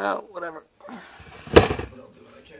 Oh, whatever. But I'll do what I can.